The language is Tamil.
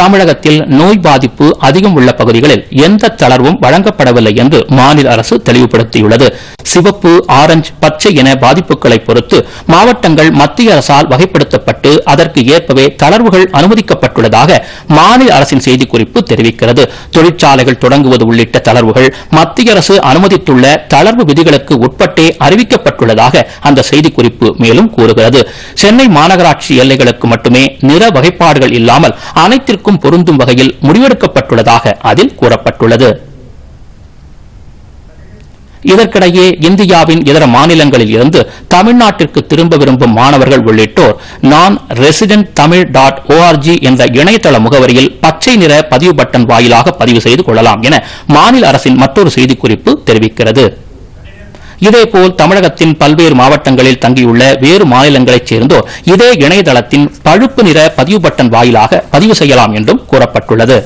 தமிழகத்தில் நோய் பாதிப்பு அதிகம் உள்ள பகுதிகளில் எந்த தளர்வும் வழங்கப்படவில்லை என்று மாநில அரசு தெளிவுபடுத்தியுள்ளது. சிவப்பு ஆரஞ்சு பச்சை என பாதிப்புகளை பொறுத்து மாவட்டங்கள் மத்திய அரசால் வகைப்படுத்தப்பட்டு அதற்கு ஏற்பவே தளர்வுகள் அனுமதிக்கப்பட்டுள்ளதாக மாநில அரசின் செய்திக்குறிப்பு தெரிவிக்கிறது. தொழிற்சாலைகள் தொடங்குவது உள்ளிட்ட தளர்வுகள் மத்திய அரசு அனுமதித்துள்ள தளர்வு விதிகளுக்கு உட்பட்டே அறிவிக்கப்பட்டுள்ளதாக அந்த செய்திக்குறிப்பு மேலும் கூறுகிறது. சென்னை மாநகராட்சி எல்லைகளுக்கு மட்டுமே நிற வகைப்பாடுகள் இல்லாமல் அனைத்திற்கும் பொருந்தும் வகையில் முடிவெடுக்கப்பட்டுள்ளதாக அதில் கூறப்பட்டுள்ளது. இதற்கிடையே இந்தியாவின் இதர மாநிலங்களில் இருந்து தமிழ்நாட்டிற்கு திரும்ப விரும்பும் மாணவர்கள் உள்ளிட்டோர் நான் ரெசிடென்ட் தமிழ் டாட் ஓஆர்ஜி என்ற இணையதள முகவரியில் பச்சை நிற பதிவு பட்டன் வாயிலாக பதிவு செய்து கொள்ளலாம் என மாநில அரசின் மற்றொரு செய்திக்குறிப்பு தெரிவிக்கிறது. இதேபோல் தமிழகத்தின் பல்வேறு மாவட்டங்களில் தங்கியுள்ள வேறு மாநிலங்களைச் சேர்ந்தோர் இதே இணையதளத்தின் பழுப்பு நிற பதிவு பட்டன் வாயிலாக பதிவு செய்யலாம் என்றும் கூறப்பட்டுள்ளது.